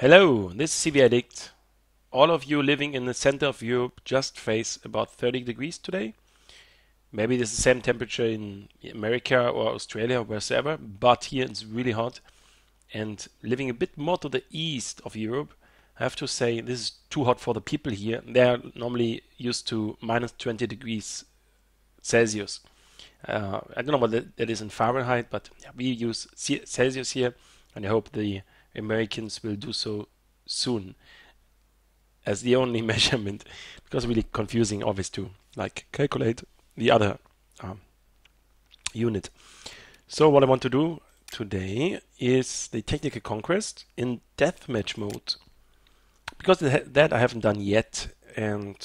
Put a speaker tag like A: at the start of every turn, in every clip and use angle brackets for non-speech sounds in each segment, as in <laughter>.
A: Hello, this is CV Addict. All of you living in the center of Europe just face about 30 degrees today. Maybe this is the same temperature in America or Australia or wherever, but here it's really hot. And living a bit more to the east of Europe, I have to say this is too hot for the people here. They are normally used to minus 20 degrees Celsius. Uh, I don't know what that is in Fahrenheit, but we use Celsius here, and I hope the Americans will do so soon as the only <laughs> measurement because really confusing always to like calculate the other um, unit. So what I want to do today is the tactical conquest in deathmatch mode because that I haven't done yet and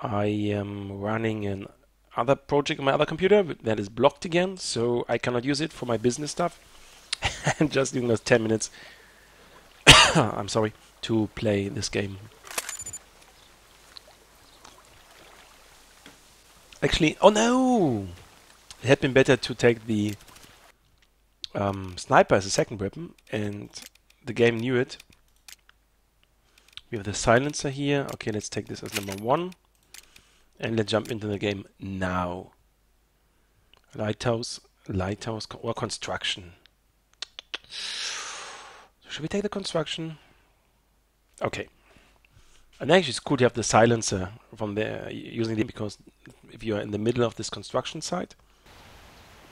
A: I am running an other project on my other computer that is blocked again so I cannot use it for my business stuff <laughs> and just doing those 10 minutes <coughs> I'm sorry to play this game. Actually oh no! It had been better to take the um, sniper as a second weapon and the game knew it. We have the silencer here. Okay let's take this as number one and let's jump into the game now. Lighthouse lighthouse or construction should we take the construction? Okay. And actually it's cool to have the silencer from there uh, using it because if you are in the middle of this construction site.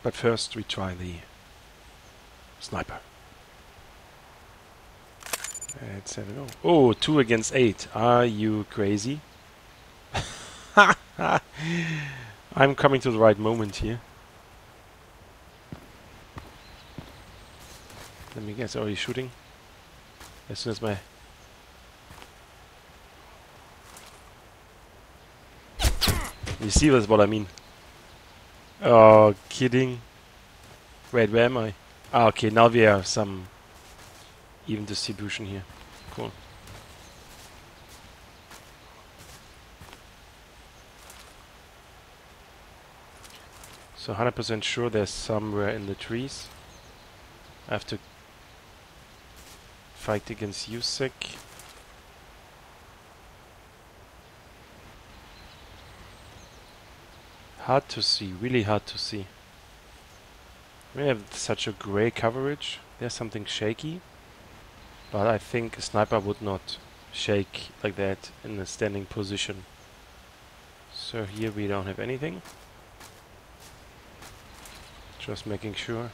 A: But first we try the sniper. Have a go. Oh, two against eight. Are you crazy? <laughs> I'm coming to the right moment here. Let me guess, are you shooting? As soon as my... You see what I mean? Oh, kidding. Wait, where am I? Ah, okay, now we have some even distribution here. Cool. So 100% sure there's somewhere in the trees. I have to fight against Yusek. Hard to see, really hard to see. We have such a grey coverage. There's something shaky. But I think a sniper would not shake like that in a standing position. So here we don't have anything. Just making sure.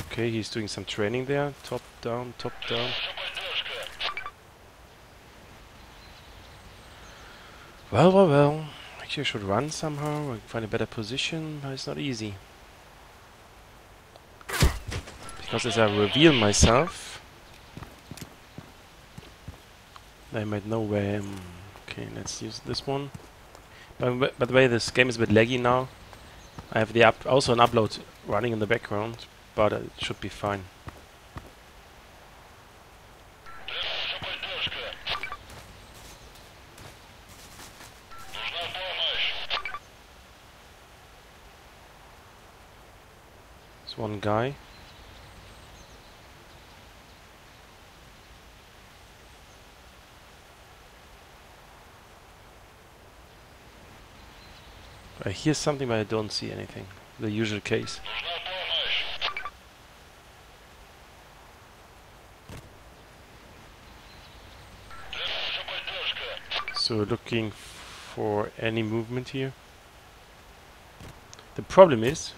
A: Okay, he's doing some training there. Top down, top down. Well, well, well. Actually, I should run somehow or find a better position, but it's not easy. Because as I reveal myself, I might know where I am. Okay, let's use this one. By, by the way, this game is a bit laggy now. I have the up also an upload running in the background, but it should be fine. There's one guy. I hear something but I don't see anything. The usual case. So looking for any movement here. The problem is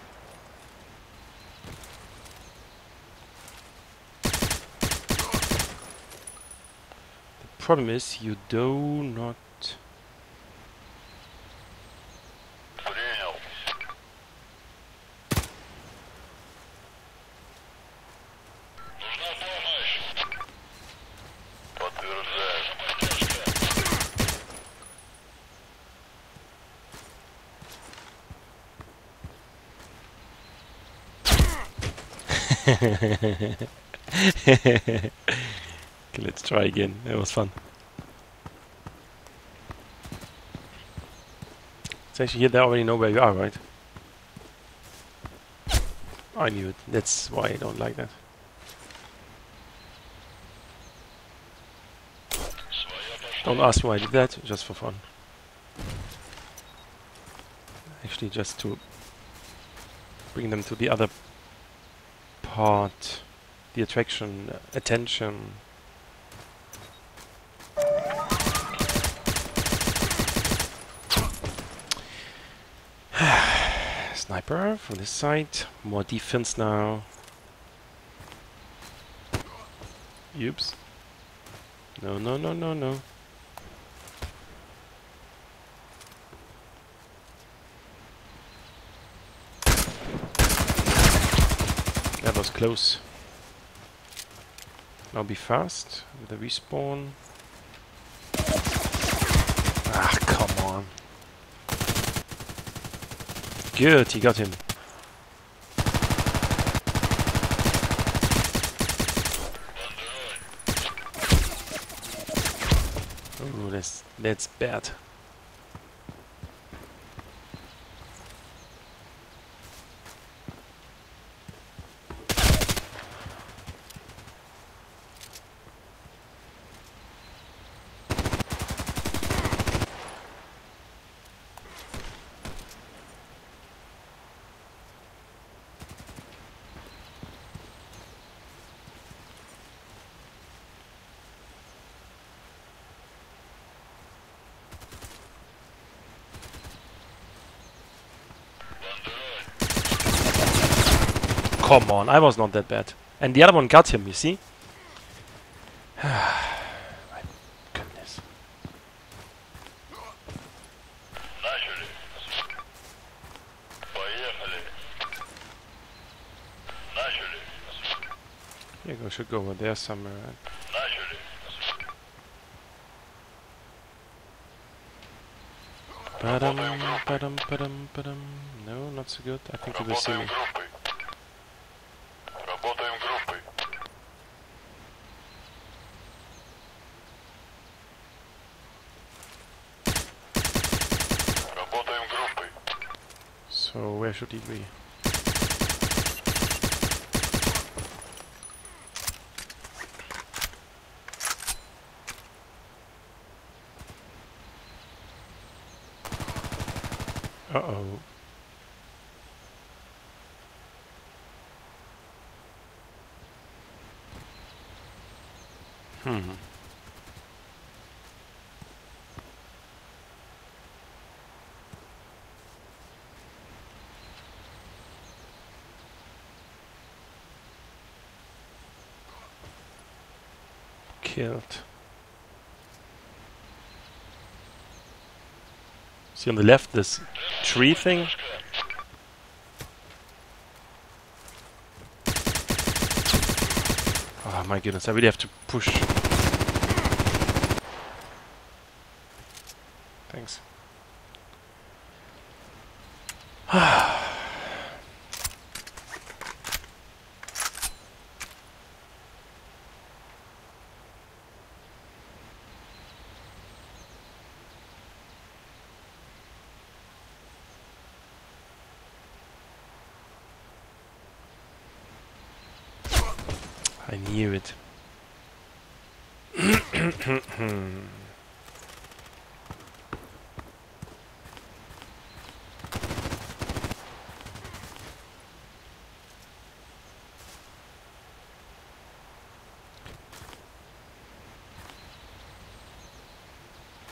A: the problem is you do not <laughs> okay, let's try again. That was fun. It's actually here they already know where you are, right? I knew it. That's why I don't like that. Don't ask why I did that, just for fun. Actually, just to bring them to the other the attraction, attention. <sighs> Sniper from this side. More defense now. Oops. No, no, no, no, no. Was close. Now be fast with the respawn. Ah, come on. Good, he got him. Oh, that's that's bad. Come on, I was not that bad. And the other one got him, you see? <sighs> My goodness. Diego should go over there somewhere. No, not so good. I think you will see me. So where should he be? Uh-oh. Hmm. Killed. See on the left this tree thing? Oh my goodness, I really have to push. I knew it.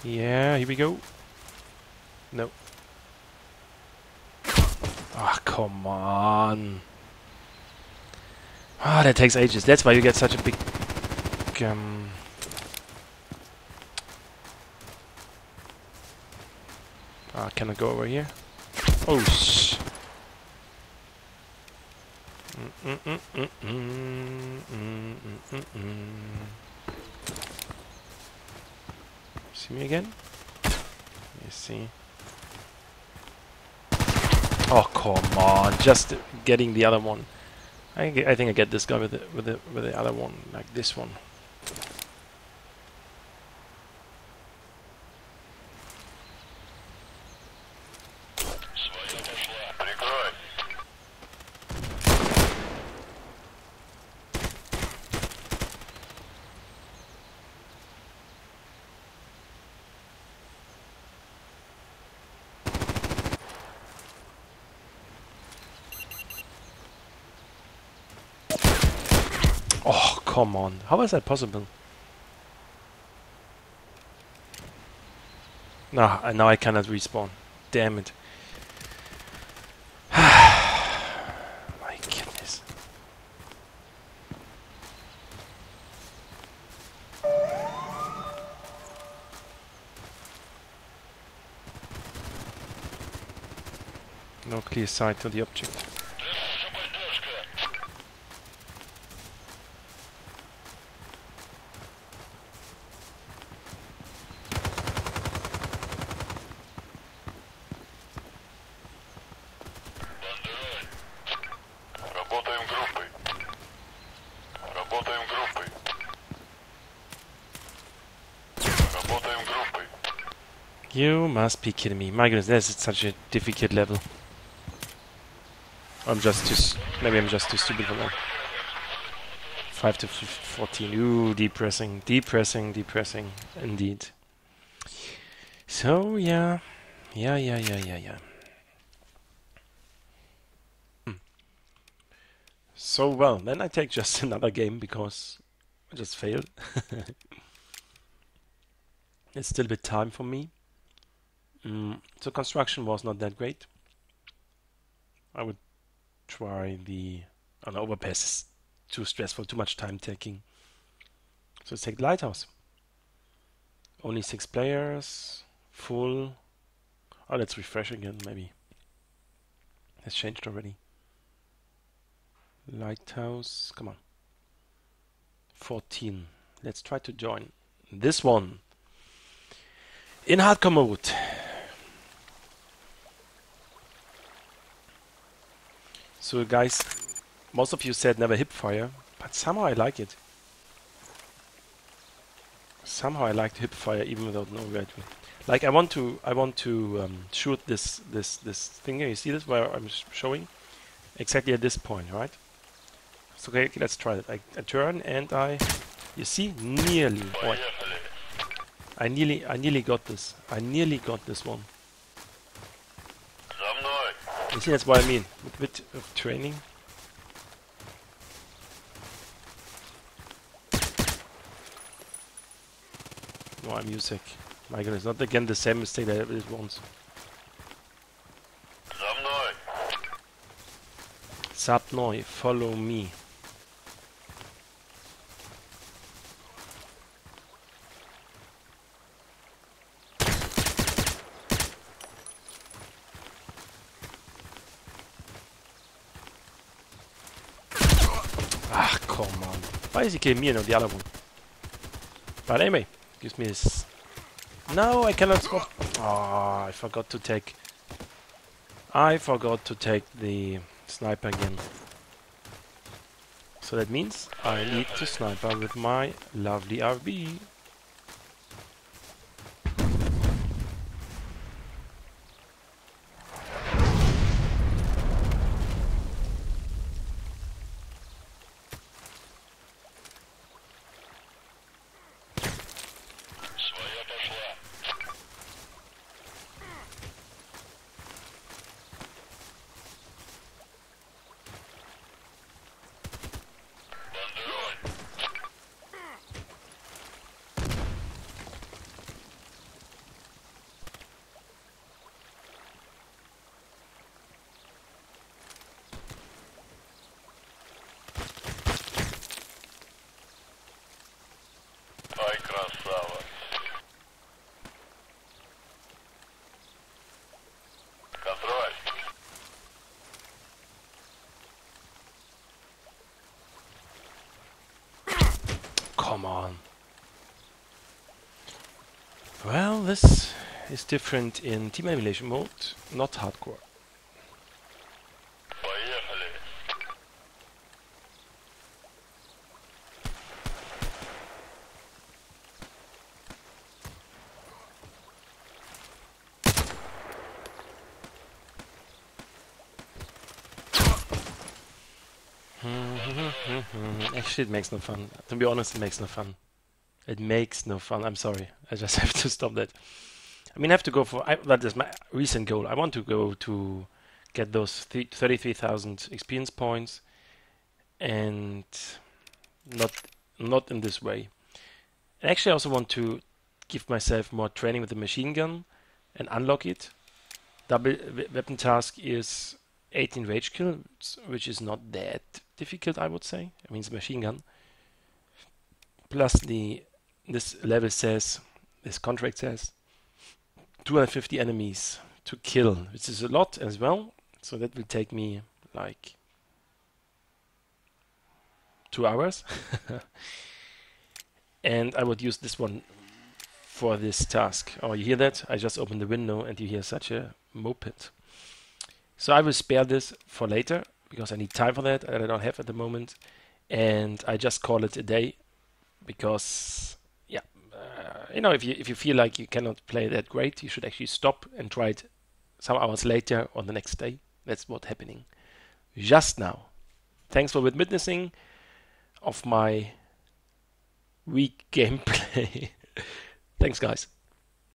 A: yeah, here we go. No. Ah, come on. Ah, oh, that takes ages. That's why you get such a big... big um, uh, can I go over here? Oh, sh... See me again? You see? Oh, come on. Just getting the other one. I, I think I get this guy with the with the with the other one, like this one. Oh, come on. How is that possible? No, and now I cannot respawn. Damn it. <sighs> My goodness. No clear sight to the object. You must be kidding me. My goodness, that's such a difficult level. I'm just too. Maybe I'm just too stupid for that. 5 to 14. Ooh, depressing. Depressing, depressing. Indeed. So, yeah. Yeah, yeah, yeah, yeah, yeah. Hmm. So, well, then I take just <laughs> another game because I just failed. <laughs> it's still a bit time for me. Mm, so construction was not that great. I would try the an overpass is too stressful, too much time taking. So let's take lighthouse. Only six players, full. Oh, let's refresh again, maybe. Has changed already. Lighthouse, come on. 14. Let's try to join this one in hardcore mode. So guys, most of you said never hip fire, but somehow I like it. Somehow I like hip fire even without knowing red. Like I want to, I want to um, shoot this this this thing here. You see this where I'm sh showing exactly at this point, right? So okay, let's try it. I, I turn and I, you see, nearly. Boy, I nearly, I nearly got this. I nearly got this one. You see, that's what I mean. A bit of training. No, music. My goodness, not again the same mistake that I did once.
B: Sub
A: Noi, follow me. Killing me and the other one? But anyway, gives me. No, I cannot swap. Ah, I forgot to take. I forgot to take the sniper again. So that means I need to sniper with my lovely RB. this is different in team elimination mode, not hardcore. <laughs> Actually, it makes no fun. To be honest, it makes no fun. It makes no fun. I'm sorry. I just <laughs> have to stop that. I mean, I have to go for. I, that is my recent goal. I want to go to get those th- 33,000 experience points and not not in this way. And actually, I also want to give myself more training with the machine gun and unlock it. Double weapon task is 18 rage kills, which is not that difficult, I would say. I mean, it's a machine gun. Plus the this level says, this contract says, 250 enemies to kill, which is a lot as well. So that will take me like two hours. <laughs> and I would use this one for this task. Oh, you hear that? I just opened the window and you hear such a moped. So I will spare this for later because I need time for that and I don't have at the moment. And I just call it a day because, you know, if you if you feel like you cannot play that great, you should actually stop and try it some hours later or the next day. That's what's happening just now. Thanks for witnessing of my weak gameplay. <laughs> Thanks, guys.